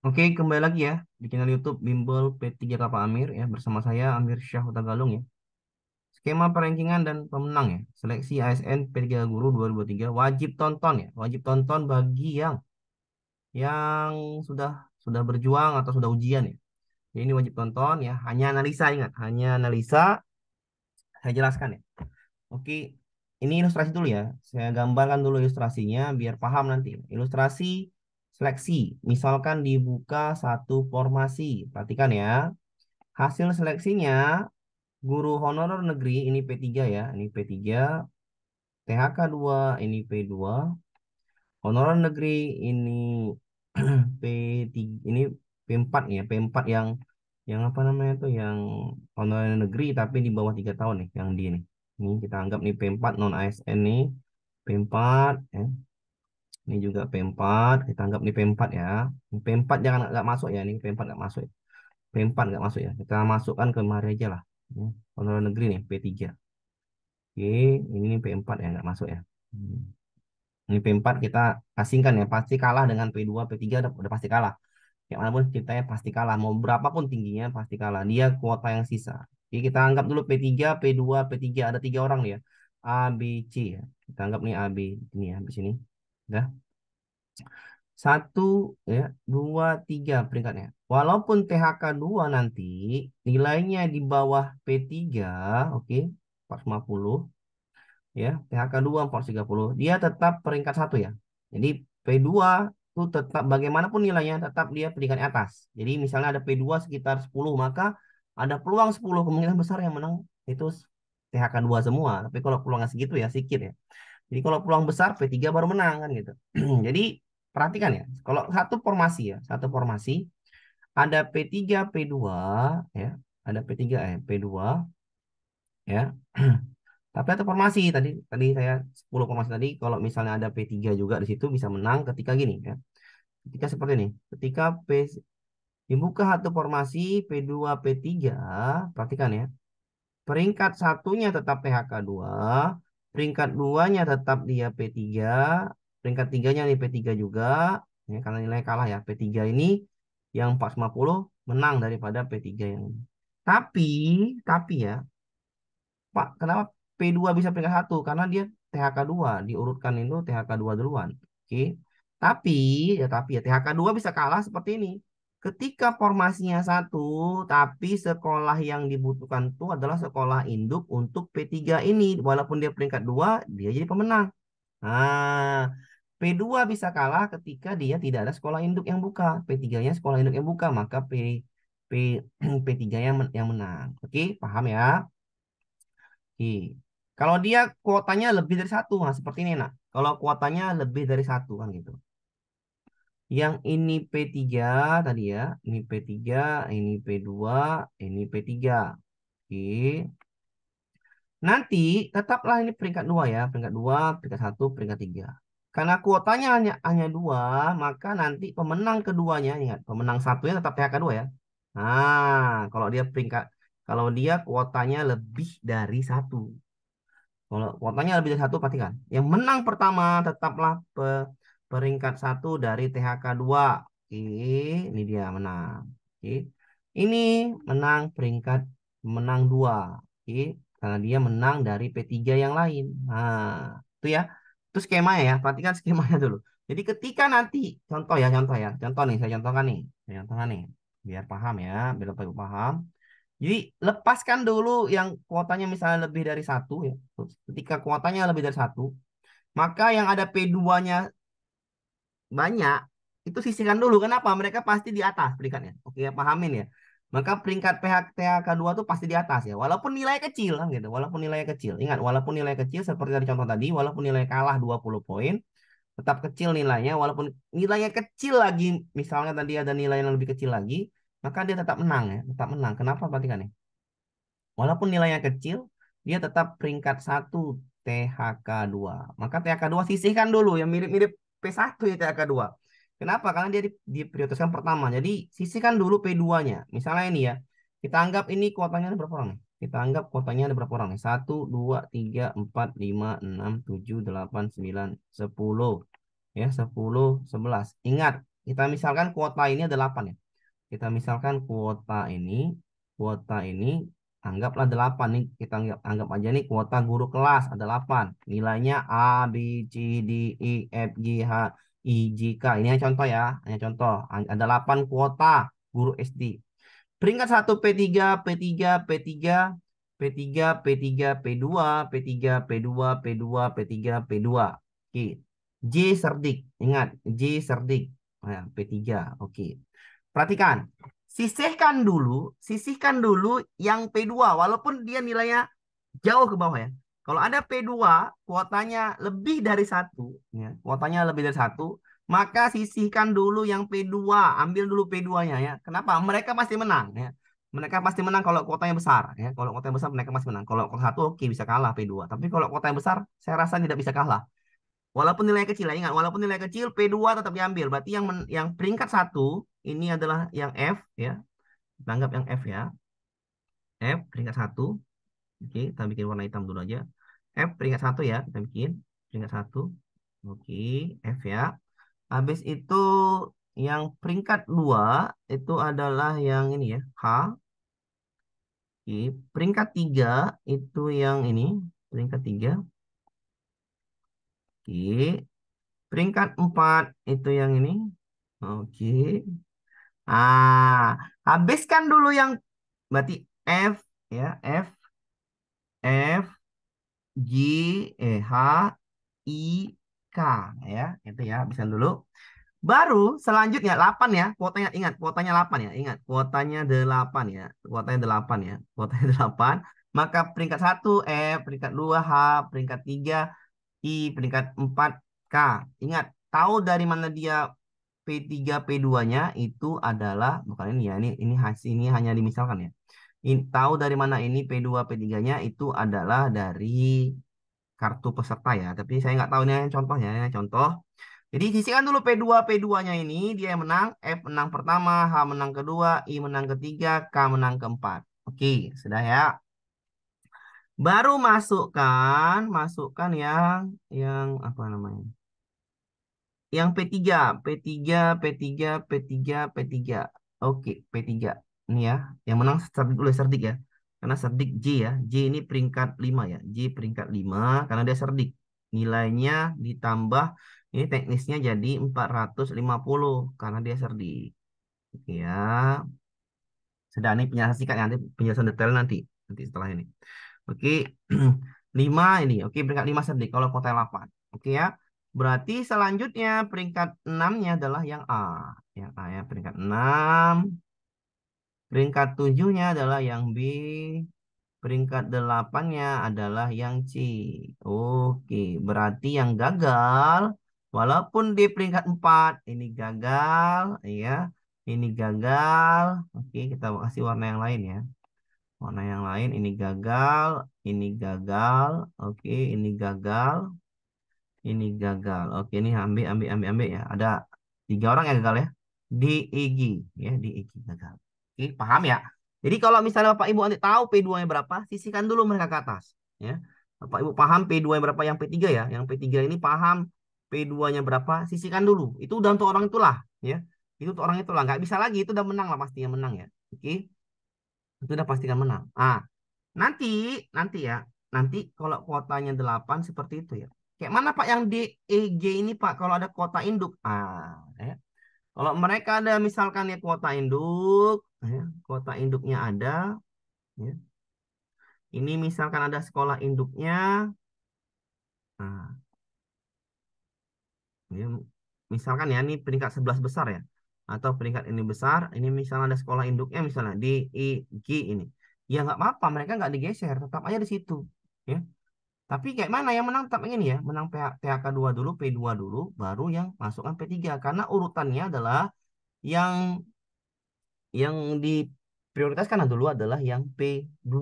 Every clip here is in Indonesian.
Oke, kembali lagi ya di channel YouTube Bimbel P3K Pak Amir ya bersama saya Amir Syah Galung ya. Skema perankingan dan pemenang ya. Seleksi ASN P3 Guru 2023 wajib tonton ya. Wajib tonton bagi yang yang sudah sudah berjuang atau sudah ujian ya. Jadi ini wajib tonton ya. Hanya analisa ingat, hanya analisa saya jelaskan ya. Oke, ini ilustrasi dulu ya. Saya gambarkan dulu ilustrasinya biar paham nanti. Ilustrasi seleksi. Misalkan dibuka satu formasi. Perhatikan ya. Hasil seleksinya guru honorer negeri ini P3 ya. Ini P3. THK 2 ini P2. Honorer negeri ini P3 ini P4 ya. P4 yang yang apa namanya tuh yang honorer negeri tapi di bawah tiga tahun nih yang di ini. Ini kita anggap nih P4 non ASN nih. P4 ya. Ini juga P4, kita anggap ini P4 ya. P4 jangan nggak masuk ya, ini P4 nggak masuk. Ya. P4 nggak masuk ya. Kita masukkan ke mari aja lah. Honorer negeri nih P3. Oke, ini P4 ya nggak masuk ya. Hmm. Ini P4 kita asingkan ya, pasti kalah dengan P2, P3 udah, udah pasti kalah. Yang mana pun ceritanya pasti kalah, mau berapapun tingginya pasti kalah. Dia kuota yang sisa. Oke, kita anggap dulu P3, P2, P3 ada tiga orang nih ya. A, B, C ya. Kita anggap nih A, B ini ya, di sini. Udah. Satu, ya, dua, tiga peringkatnya. Walaupun THK 2 nanti nilainya di bawah P3, oke, okay, 450, ya, THK 2 430, dia tetap peringkat satu ya. Jadi P2 itu tetap bagaimanapun nilainya tetap dia peringkat atas. Jadi misalnya ada P2 sekitar 10, maka ada peluang 10 kemungkinan besar yang menang itu THK 2 semua. Tapi kalau peluangnya segitu ya sedikit ya. Jadi kalau peluang besar P3 baru menang kan gitu. Jadi perhatikan ya. Kalau satu formasi ya, satu formasi ada P3, P2 ya, ada P3 eh P2 ya. Tapi satu formasi tadi tadi saya 10 formasi tadi kalau misalnya ada P3 juga di situ bisa menang ketika gini ya. Ketika seperti ini. Ketika P dibuka satu formasi P2, P3, perhatikan ya. Peringkat satunya tetap PHK 2, peringkat duanya tetap dia P3, peringkat tiganya nih P3 juga, ya, karena nilai kalah ya, P3 ini yang 450 menang daripada P3 yang ini. Tapi, tapi ya, Pak, kenapa P2 bisa peringkat satu? Karena dia THK 2, diurutkan itu THK 2 duluan. Oke. Tapi, ya tapi ya THK 2 bisa kalah seperti ini. Ketika formasinya satu, tapi sekolah yang dibutuhkan itu adalah sekolah induk untuk P3 ini. Walaupun dia peringkat dua, dia jadi pemenang. Nah, P2 bisa kalah ketika dia tidak ada sekolah induk yang buka. P3-nya sekolah induk yang buka, maka P, P, P3 yang, menang. Oke, paham ya? Oke. Kalau dia kuotanya lebih dari satu, nah seperti ini nak. Kalau kuotanya lebih dari satu kan gitu. Yang ini P3 tadi ya. Ini P3, ini P2, ini P3. Oke. Nanti tetaplah ini peringkat 2 ya. Peringkat 2, peringkat 1, peringkat 3. Karena kuotanya hanya hanya 2, maka nanti pemenang keduanya, ingat, pemenang satunya tetap THK 2 ya. Nah, kalau dia peringkat, kalau dia kuotanya lebih dari satu. Kalau kuotanya lebih dari satu, perhatikan. Yang menang pertama tetaplah pe, peringkat satu dari THK 2. Oke, ini dia menang. Oke. Ini menang peringkat menang 2. Oke, karena dia menang dari P3 yang lain. Nah, itu ya. Itu skemanya ya. Perhatikan skemanya dulu. Jadi ketika nanti contoh ya, contoh ya. Contoh nih, saya contohkan nih. Saya contohkan nih. Biar paham ya, biar Bapak paham. Jadi lepaskan dulu yang kuotanya misalnya lebih dari satu ya. Ketika kuotanya lebih dari satu, maka yang ada P2-nya banyak, itu sisihkan dulu. Kenapa? Mereka pasti di atas peringkatnya. Oke, ya, pahamin ya. Maka peringkat PH 2 itu pasti di atas ya. Walaupun nilai kecil kan gitu. Walaupun nilai kecil. Ingat, walaupun nilai kecil seperti dari contoh tadi, walaupun nilai kalah 20 poin, tetap kecil nilainya. Walaupun nilainya kecil lagi, misalnya tadi ada nilai yang lebih kecil lagi, maka dia tetap menang ya. Tetap menang. Kenapa perhatikan nih? Walaupun nilainya kecil, dia tetap peringkat 1 THK 2. Maka THK 2 sisihkan dulu yang mirip-mirip P1 ya THK 2. Kenapa? Karena dia diprioritaskan pertama. Jadi sisihkan dulu P2-nya. Misalnya ini ya. Kita anggap ini kuotanya ada berapa orang? Kita anggap kuotanya ada berapa orang nih? 1, 2, 3, 4, 5, 6, 7, 8, 9, 10. Ya, 10, 11. Ingat, Kita misalkan kuota ini ada 8 ya. Kita misalkan kuota ini, kuota ini anggaplah 8 nih. Kita anggap, anggap aja nih kuota guru kelas ada 8. Nilainya A, B, C, D, E, F, G, H, I, J, K. Ini hanya contoh ya, hanya contoh. Ada 8 kuota guru SD. Peringkat 1 P3, P3, P3, P3, P3, P2, P3, P2, P2, P3, P2. Oke. J serdik. Ingat, J serdik. Nah, P3. Oke. Perhatikan. Sisihkan dulu, sisihkan dulu yang P2 walaupun dia nilainya jauh ke bawah ya. Kalau ada P2 kuotanya lebih dari satu, ya, kuotanya lebih dari satu, maka sisihkan dulu yang P2, ambil dulu P2-nya ya. Kenapa? Mereka pasti menang ya. Mereka pasti menang kalau kuotanya besar ya. Kalau kuotanya besar mereka pasti menang. Kalau kuota satu oke bisa kalah P2. Tapi kalau kuotanya besar saya rasa tidak bisa kalah. Walaupun nilai kecil ingat walaupun nilai kecil P2 tetap diambil. Berarti yang men, yang peringkat satu ini adalah yang F ya. Kita anggap yang F ya. F peringkat satu. Oke, kita bikin warna hitam dulu aja. F peringkat satu ya, kita bikin peringkat satu. Oke, F ya. Habis itu yang peringkat dua itu adalah yang ini ya, H. Oke, peringkat tiga itu yang ini, peringkat tiga. Oke, peringkat empat itu yang ini. Oke. Ah, habiskan dulu yang berarti F ya, F F G eh H I K ya. Itu ya, habiskan dulu. Baru selanjutnya 8 ya, kuotanya ingat kuotanya 8 ya. Ingat kuotanya 8 ya. Kuotanya 8 ya. Kuotanya 8. Maka peringkat 1 F, peringkat 2 H, peringkat 3 I, peringkat 4 K. Ingat, tahu dari mana dia P3 P2-nya itu adalah bukan ini ya. Ini ini ini hanya dimisalkan ya. Ini, tahu dari mana ini P2 P3-nya itu adalah dari kartu peserta ya. Tapi saya nggak tahu ini contohnya, ini contoh. Jadi sisihkan dulu P2 P2-nya ini dia yang menang, F menang pertama, H menang kedua, I menang ketiga, K menang keempat. Oke, sudah ya. Baru masukkan, masukkan yang yang apa namanya? Yang P3, P3, P3, P3, P3. Oke, P3. Ini ya, yang menang cerdik dulu cerdik ya. Karena cerdik J ya. J ini peringkat 5 ya. J peringkat 5 karena dia cerdik. Nilainya ditambah ini teknisnya jadi 450 karena dia cerdik. Oke ya. Sudah ini penjelasan singkat nanti penjelasan detail nanti nanti setelah ini. Oke. 5 ini. Oke, peringkat 5 cerdik kalau kota 8. Oke ya. Berarti selanjutnya peringkat 6-nya adalah yang A. Yang A ya, peringkat 6. Peringkat 7-nya adalah yang B. Peringkat 8-nya adalah yang C. Oke, berarti yang gagal walaupun di peringkat 4 ini gagal ya. Ini gagal. Oke, kita kasih warna yang lain ya. Warna yang lain ini gagal, ini gagal. Oke, ini gagal ini gagal. Oke, ini ambil, ambil, ambil, ambil ya. Ada tiga orang yang gagal ya. D, E, G. Ya, D, E, G gagal. Oke, paham ya? Jadi kalau misalnya Bapak Ibu nanti tahu P2-nya berapa, sisihkan dulu mereka ke atas. Ya. Bapak Ibu paham P2-nya berapa yang P3 ya. Yang P3 ini paham P2-nya berapa, sisihkan dulu. Itu udah untuk orang itulah. ya. Itu untuk orang itulah. Nggak bisa lagi, itu udah menang lah pastinya menang ya. Oke. Itu udah pastikan menang. Ah, nanti, nanti ya. Nanti kalau kuotanya 8 seperti itu ya Kayak mana Pak yang di EG ini Pak kalau ada kuota induk? Ah, ya. Kalau mereka ada misalkan ya kuota induk, ya, kuota induknya ada, ya. Ini misalkan ada sekolah induknya. Nah. Ya, misalkan ya ini peringkat 11 besar ya. Atau peringkat ini besar, ini misalnya ada sekolah induknya misalnya di I, G ini. Ya nggak apa-apa, mereka nggak digeser, tetap aja di situ. Ya. Tapi kayak mana yang menang tetap ini ya, menang PHK 2 dulu, P2 dulu, baru yang masukkan P3 karena urutannya adalah yang yang diprioritaskan dulu adalah yang P2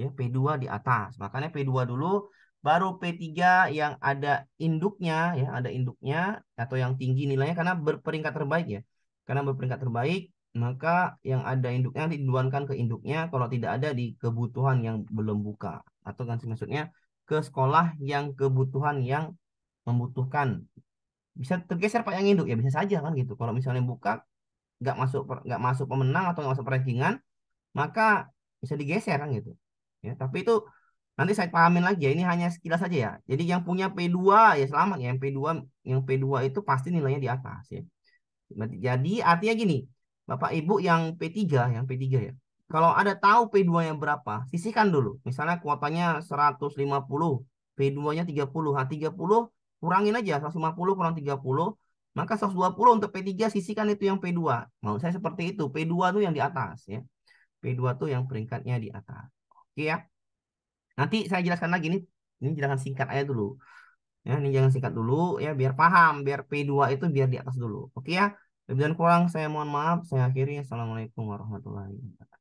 ya, P2 di atas. Makanya P2 dulu baru P3 yang ada induknya ya, ada induknya atau yang tinggi nilainya karena berperingkat terbaik ya. Karena berperingkat terbaik maka yang ada induknya diduankan ke induknya kalau tidak ada di kebutuhan yang belum buka atau kan maksudnya ke sekolah yang kebutuhan yang membutuhkan bisa tergeser Pak yang induk ya bisa saja kan gitu. Kalau misalnya buka nggak masuk nggak masuk pemenang atau nggak masuk rankingan, maka bisa digeser kan gitu. Ya, tapi itu nanti saya pahamin lagi ya. Ini hanya sekilas saja ya. Jadi yang punya P2 ya selamat ya. Yang P2 yang P2 itu pasti nilainya di atas ya. Jadi artinya gini, Bapak Ibu yang P3, yang P3 ya. Kalau ada tahu P2-nya berapa, sisihkan dulu. Misalnya kuotanya 150, P2-nya 30. Nah, 30 kurangin aja 150 kurang 30, maka 120 untuk P3 sisihkan itu yang P2. Mau saya seperti itu. P2 tuh yang di atas ya. P2 tuh yang peringkatnya di atas. Oke ya. Nanti saya jelaskan lagi nih. Ini jelaskan singkat aja dulu. Ya, ini jangan singkat dulu ya biar paham, biar P2 itu biar di atas dulu. Oke ya. Lebih dan kurang saya mohon maaf. Saya akhiri. Assalamualaikum warahmatullahi wabarakatuh.